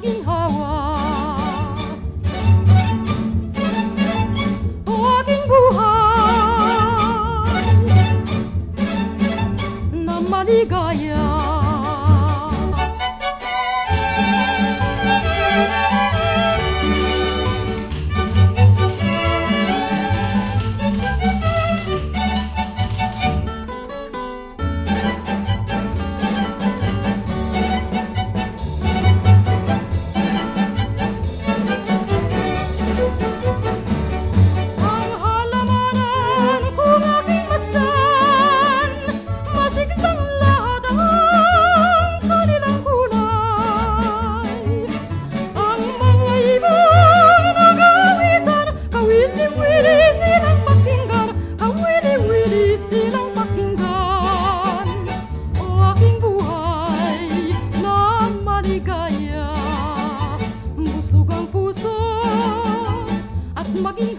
你好啊，我并不好，那么哩个呀。Puso at maginhawa